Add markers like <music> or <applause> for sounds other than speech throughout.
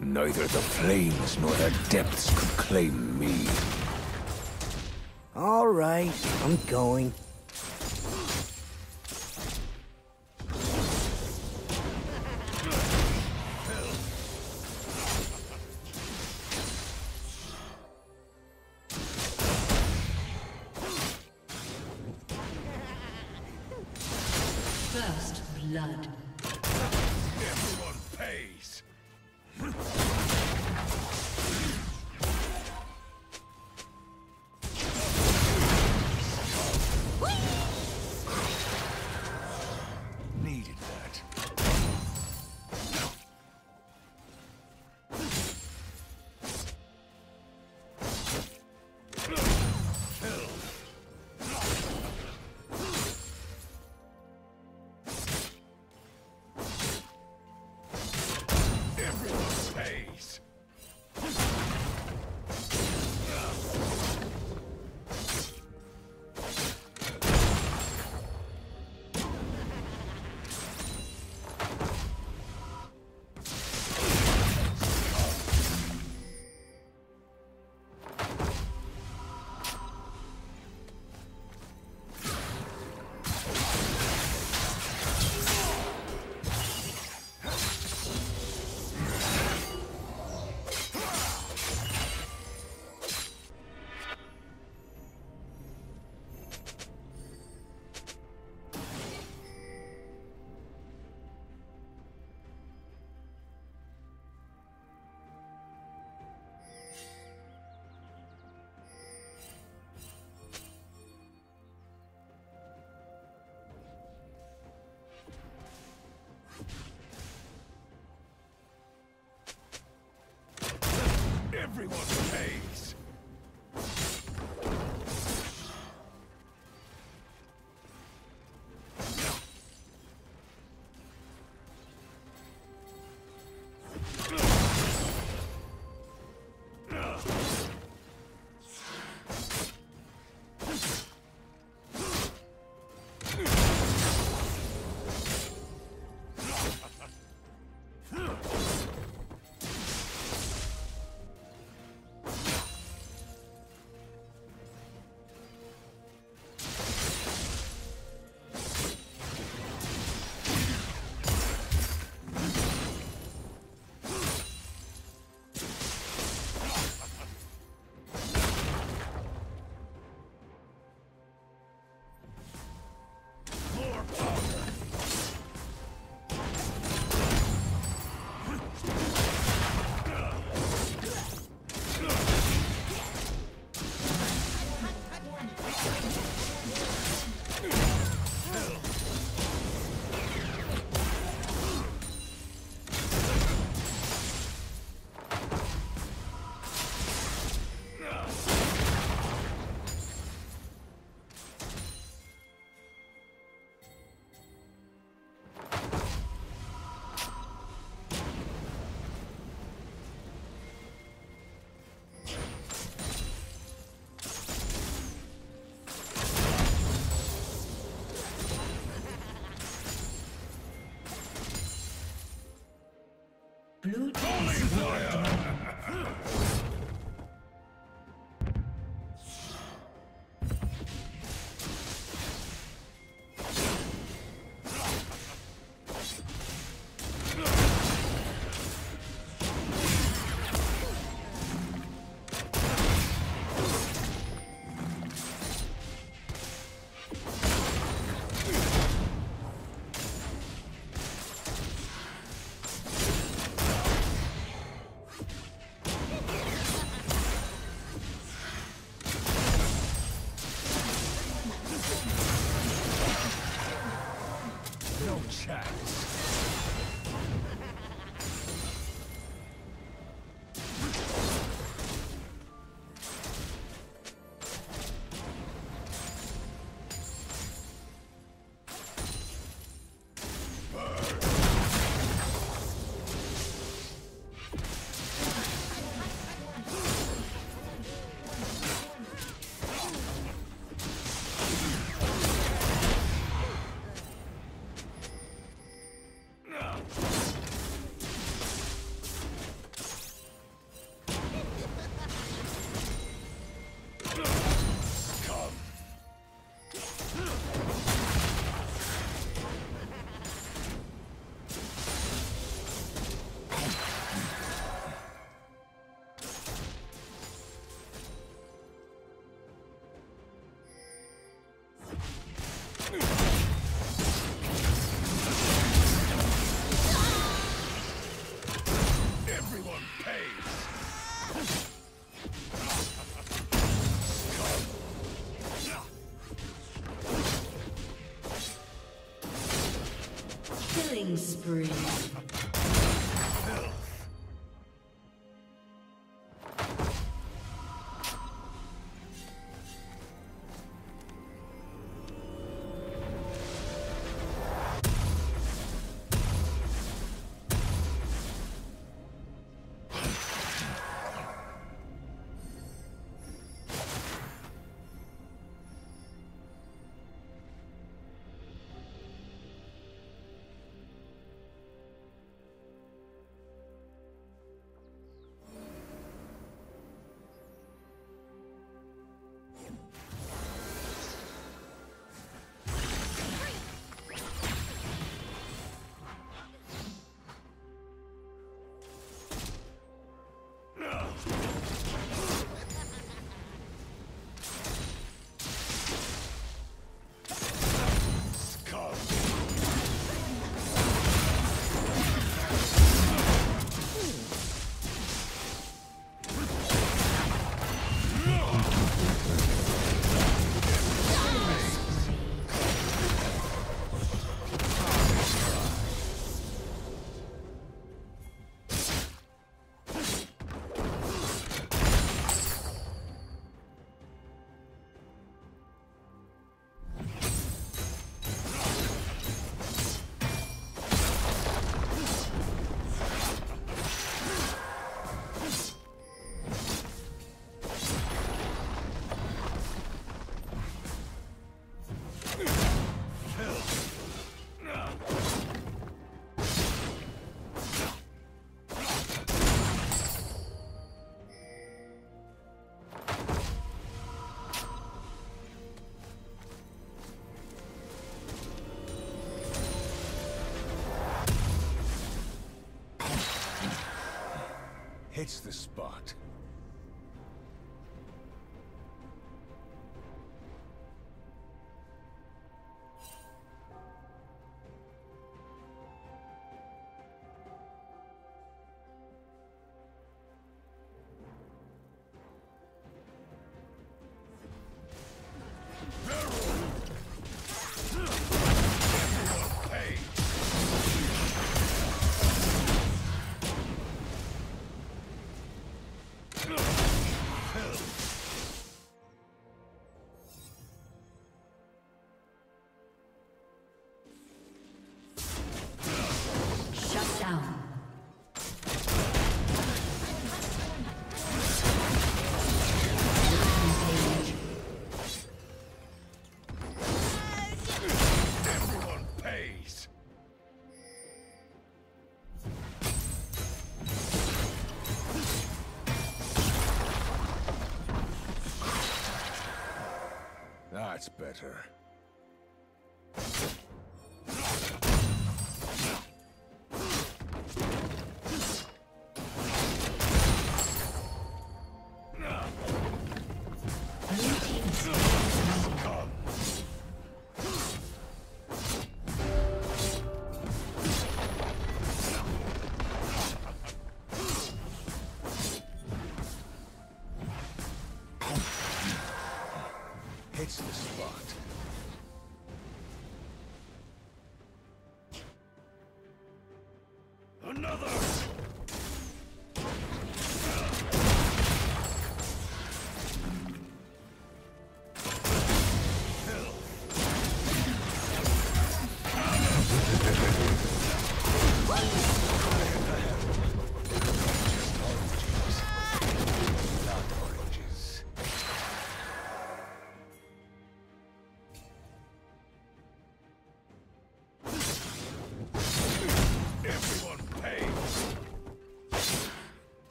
Neither the flames nor their depths could claim me. All right, I'm going. No hits the spot. That's better. Hits the spot.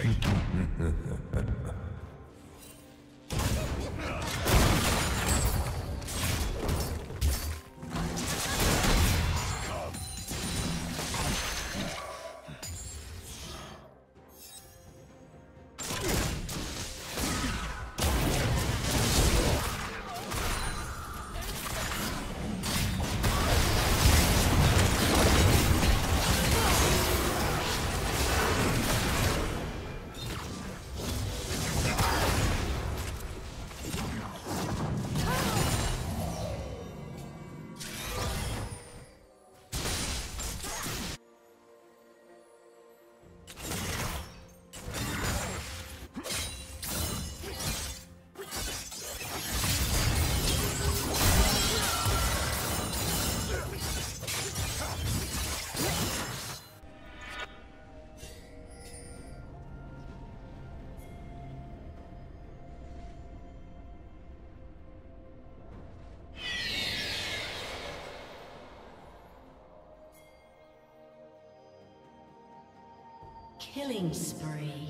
fight. <laughs> Killing spree.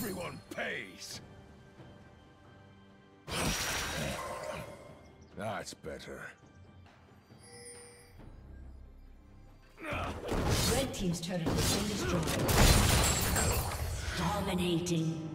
Everyone pays. That's better. Red Team's turret has been destroyed. Dominating.